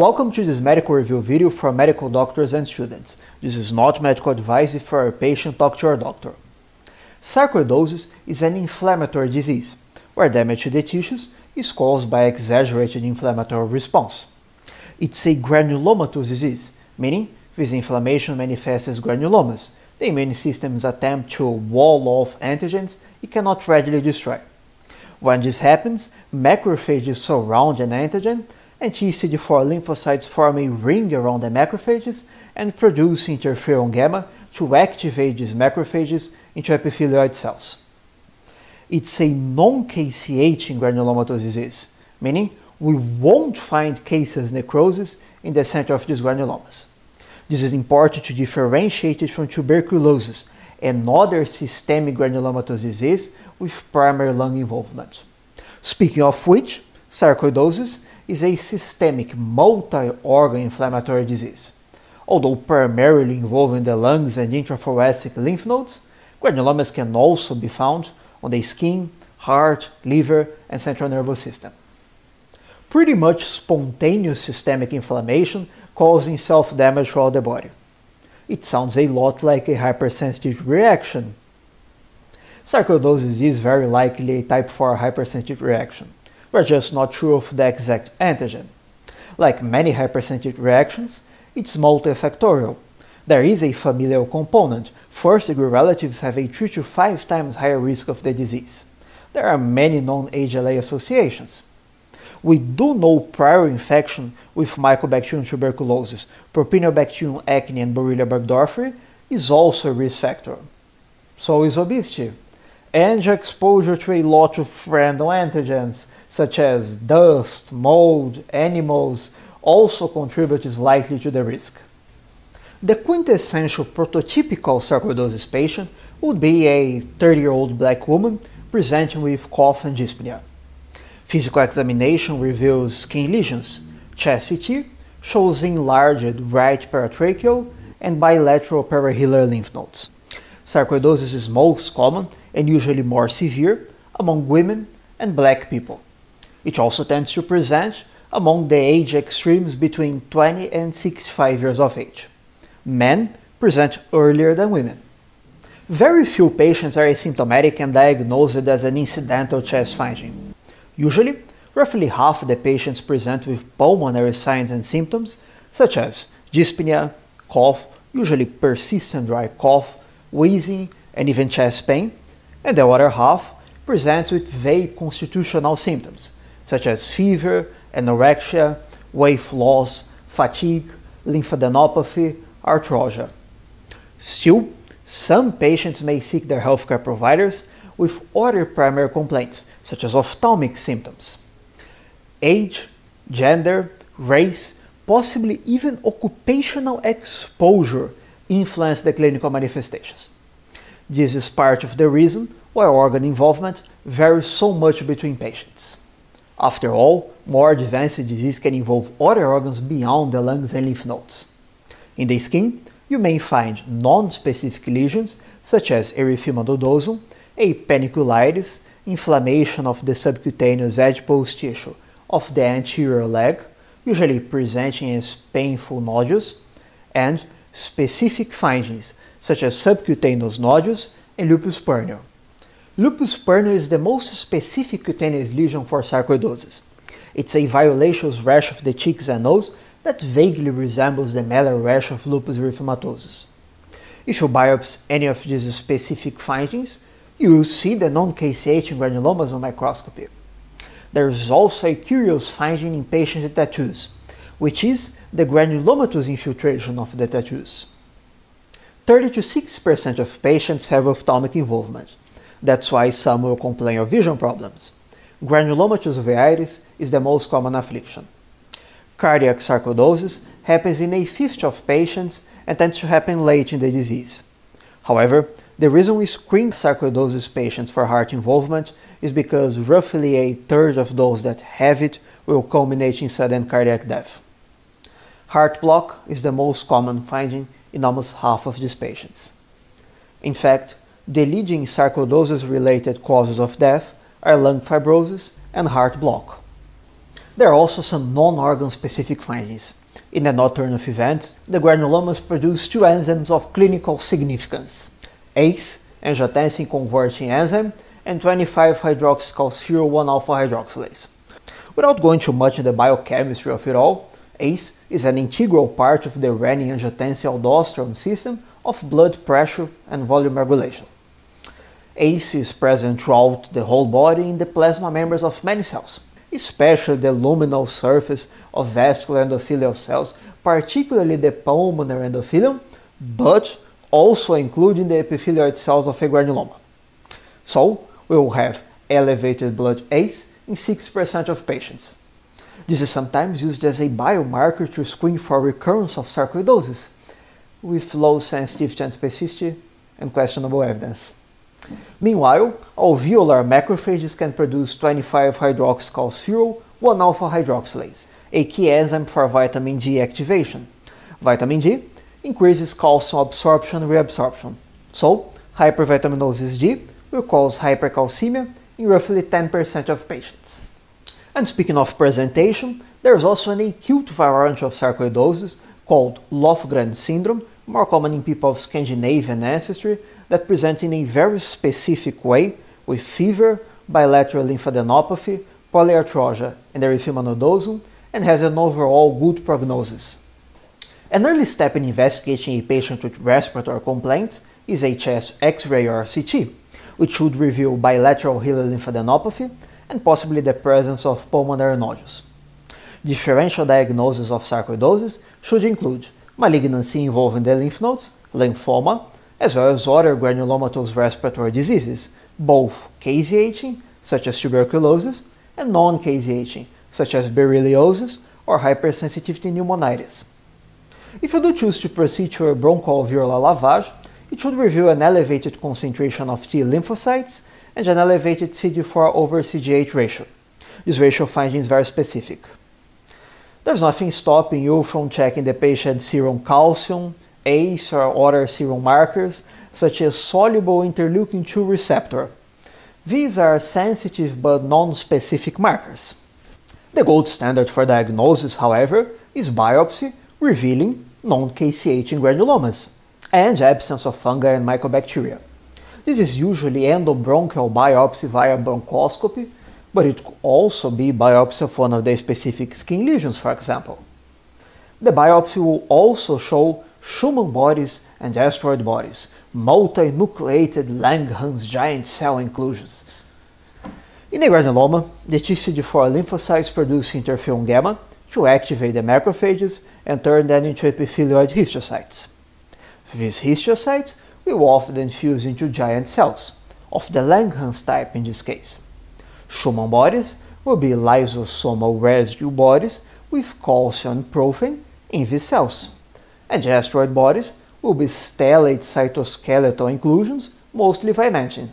Welcome to this medical review video for medical doctors and students. This is not medical advice if for a patient talk to your doctor. Sarcoidosis is an inflammatory disease where damage to the tissues is caused by exaggerated inflammatory response. It's a granulomatous disease, meaning this inflammation manifests as granulomas. The immune system's attempt to wall off antigens it cannot readily destroy. When this happens, macrophages surround an antigen and T-CD4 lymphocytes form a ring around the macrophages and produce interferon gamma to activate these macrophages into epithelioid cells. It's a non-caseating granulomatous disease, meaning we won't find caseous necrosis in the center of these granulomas. This is important to differentiate it from tuberculosis, another systemic granulomatous disease with primary lung involvement. Speaking of which, sarcoidosis is a systemic multi-organ inflammatory disease. Although primarily involving the lungs and intrathoracic lymph nodes, granulomas can also be found on the skin, heart, liver, and central nervous system. Pretty much spontaneous systemic inflammation causing self-damage throughout the body. It sounds a lot like a hypersensitive reaction. Sarcoidosis is very likely a type 4 hypersensitive reaction. We're just not sure of the exact antigen. Like many hypersensitive reactions, it's multifactorial. There is a familial component. First-degree relatives have a 3 to 5 times higher risk of the disease. There are many known HLA associations. We do know prior infection with Mycobacterium tuberculosis, Propionibacterium acne and Borrelia burgdorferi is also a risk factor. So is obesity and exposure to a lot of random antigens such as dust, mold, animals also contributes likely to the risk. The quintessential prototypical sarcoidosis patient would be a 30-year-old black woman presenting with cough and dyspnea. Physical examination reveals skin lesions. Chest CT shows enlarged right paratracheal and bilateral parahilar lymph nodes. Sarcoidosis is most common and usually more severe among women and black people. It also tends to present among the age extremes between 20 and 65 years of age. Men present earlier than women. Very few patients are asymptomatic and diagnosed as an incidental chest finding. Usually, roughly half of the patients present with pulmonary signs and symptoms such as dyspnea, cough, usually persistent dry cough, wheezing, and even chest pain, and the other half presents with vague constitutional symptoms, such as fever, anorexia, weight loss, fatigue, lymphadenopathy, arthralgia. Still, some patients may seek their healthcare providers with other primary complaints, such as ophthalmic symptoms. Age, gender, race, possibly even occupational exposure influence the clinical manifestations. This is part of the reason why organ involvement varies so much between patients. After all, more advanced disease can involve other organs beyond the lungs and lymph nodes. In the skin, you may find non-specific lesions such as erythema nodosum, a panniculitis, inflammation of the subcutaneous adipose tissue of the anterior leg, usually presenting as painful nodules, and specific findings such as subcutaneous nodules and lupus pernio. Lupus pernio is the most specific cutaneous lesion for sarcoidosis. It's a violaceous rash of the cheeks and nose that vaguely resembles the malar rash of lupus erythematosus. If you biopsy any of these specific findings, you will see the non-caseating granulomas on microscopy. There is also a curious finding in patient tattoos, which is the granulomatous infiltration of the tattoos. 30 to 6% of patients have ophthalmic involvement. That's why some will complain of vision problems. Granulomatous uveitis is the most common affliction. Cardiac sarcoidosis happens in a fifth of patients and tends to happen late in the disease. However, the reason we screen sarcoidosis patients for heart involvement is because roughly a third of those that have it will culminate in sudden cardiac death. Heart block is the most common finding in almost half of these patients. In fact, the leading sarcoidosis-related causes of death are lung fibrosis and heart block. There are also some non-organ specific findings. In the nocturnal events, the granulomas produce two enzymes of clinical significance, ACE, angiotensin converting enzyme, and 25-hydroxycalciferol 1-alpha hydroxylase. Without going too much into the biochemistry of it all, ACE is an integral part of the renin-angiotensin-aldosterone system of blood pressure and volume regulation. ACE is present throughout the whole body in the plasma membranes of many cells, especially the luminal surface of vascular endothelial cells, particularly the pulmonary endothelium, but also including the epithelioid cells of a granuloma. So, we will have elevated blood ACE in 6% of patients. This is sometimes used as a biomarker to screen for recurrence of sarcoidosis, with low sensitivity and specificity and questionable evidence. Meanwhile, alveolar macrophages can produce 25-hydroxycalciferol 1-alpha hydroxylase, a key enzyme for vitamin D activation. Vitamin D increases calcium absorption and reabsorption, so hypervitaminosis D will cause hypercalcemia in roughly 10% of patients. And speaking of presentation, there is also an acute variant of sarcoidosis called Löfgren syndrome, more common in people of Scandinavian ancestry, that presents in a very specific way with fever, bilateral lymphadenopathy, polyarthralgia, and erythema nodosum, and has an overall good prognosis. An early step in investigating a patient with respiratory complaints is chest X-ray or CT, which should reveal bilateral hilar lymphadenopathy and possibly the presence of pulmonary nodules. Differential diagnosis of sarcoidosis should include malignancy involving the lymph nodes, lymphoma, as well as other granulomatous respiratory diseases, both caseating, such as tuberculosis, and non-caseating, such as berylliosis or hypersensitivity pneumonitis. If you do choose to proceed to a bronchoalveolar lavage, it should reveal an elevated concentration of T lymphocytes and an elevated CD4 over CD8 ratio. This ratio finding is very specific. There's nothing stopping you from checking the patient's serum calcium, ACE or other serum markers, such as soluble interleukin-2 receptor. These are sensitive but non-specific markers. The gold standard for diagnosis, however, is biopsy revealing non-caseating granulomas and absence of fungi and mycobacteria. This is usually endobronchial biopsy via bronchoscopy, but it could also be biopsy of one of the specific skin lesions, for example. The biopsy will also show Schaumann bodies and asteroid bodies, multinucleated Langerhans giant cell inclusions. In a granuloma, the TCD4 lymphocytes produce interferon gamma to activate the macrophages and turn them into epithelioid histiocytes. These histiocytes will often fuse into giant cells, of the Langerhans type in this case. Schaumann bodies will be lysosomal residue bodies with calcium protein in these cells and asteroid bodies will be stellate cytoskeletal inclusions, mostly vimentin.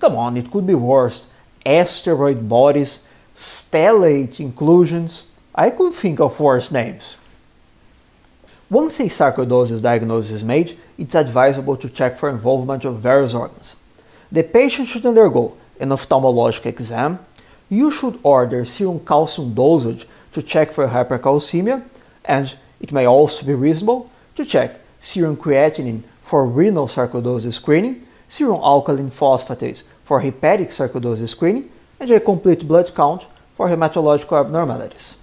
Come on, it could be worse. Asteroid bodies, stellate inclusions. I could think of worse names. Once a sarcoidosis diagnosis is made, it's advisable to check for involvement of various organs. The patient should undergo an ophthalmologic exam. You should order serum calcium dosage to check for hypercalcemia and it may also be reasonable to check serum creatinine for renal sarcoidosis screening, serum alkaline phosphatase for hepatic sarcoidosis screening, and a complete blood count for hematological abnormalities.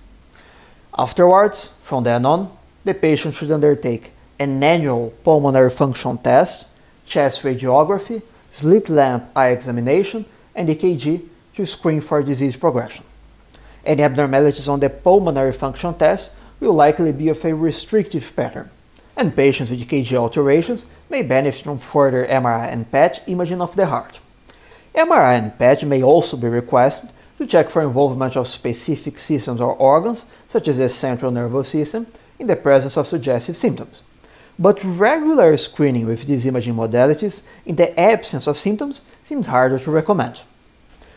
Afterwards, from then on, the patient should undertake an annual pulmonary function test, chest radiography, slit lamp eye examination, and EKG to screen for disease progression. Any abnormalities on the pulmonary function test will likely be of a restrictive pattern, and patients with EKG alterations may benefit from further MRI and PET imaging of the heart. MRI and PET may also be requested to check for involvement of specific systems or organs, such as the central nervous system, in the presence of suggestive symptoms. But regular screening with these imaging modalities in the absence of symptoms seems harder to recommend.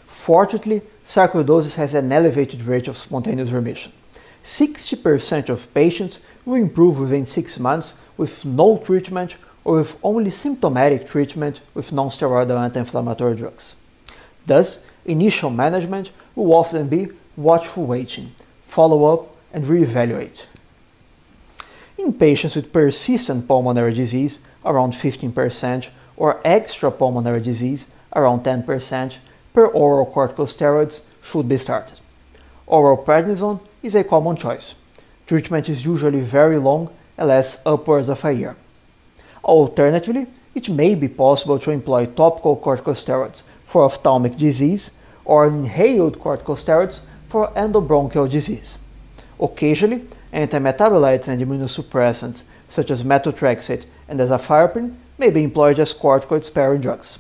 Fortunately, sarcoidosis has an elevated rate of spontaneous remission. 60% of patients will improve within 6 months with no treatment or with only symptomatic treatment with non-steroidal anti-inflammatory drugs. Thus, initial management will often be watchful waiting, follow up, and re-evaluate. In patients with persistent pulmonary disease, around 15%, or extrapulmonary disease, around 10%, per oral corticosteroids should be started. Oral prednisone is a common choice. Treatment is usually very long and lasts upwards of a year. Alternatively, it may be possible to employ topical corticosteroids for ophthalmic disease or inhaled corticosteroids for endobronchial disease. Occasionally, antimetabolites and immunosuppressants such as methotrexate and azathioprine may be employed as corticoid-sparing drugs.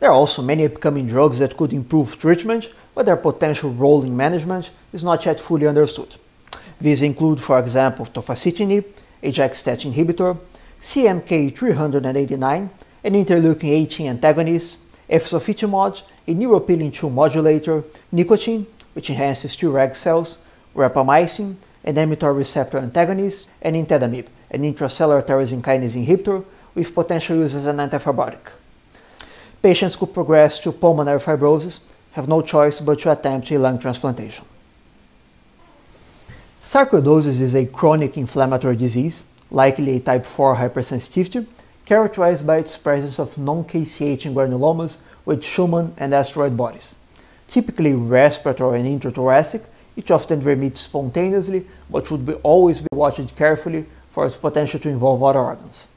There are also many upcoming drugs that could improve treatment, but their potential role in management is not yet fully understood. These include, for example, tofacitinib, a JAK-STAT inhibitor, CMK389, an interleukin-18 antagonist, efzofitimod, a neuropilin-2 modulator, nicotine, which enhances Treg cells, rapamycin, an mTOR receptor antagonist, and nintedanib, an intracellular tyrosine kinase inhibitor with potential use as an antifibrotic. Patients could progress to pulmonary fibrosis, have no choice but to attempt a lung transplantation. Sarcoidosis is a chronic inflammatory disease, likely a type 4 hypersensitivity, characterized by its presence of non-caseating granulomas with Schaumann and asteroid bodies. Typically respiratory and intrathoracic, it often remits spontaneously, but should be always be watched carefully for its potential to involve other organs.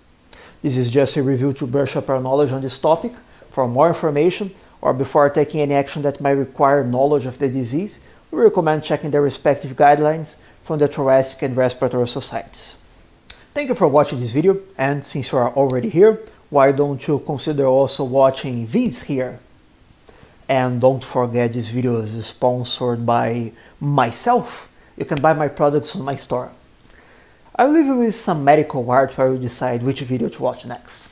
This is just a review to brush up our knowledge on this topic. For more information, or before taking any action that might require knowledge of the disease, we recommend checking the respective guidelines from the thoracic and respiratory societies. Thank you for watching this video, and since you are already here, why don't you consider also watching these here? And don't forget this video is sponsored by myself. You can buy my products on my store. I'll leave you with some medical art while you decide which video to watch next.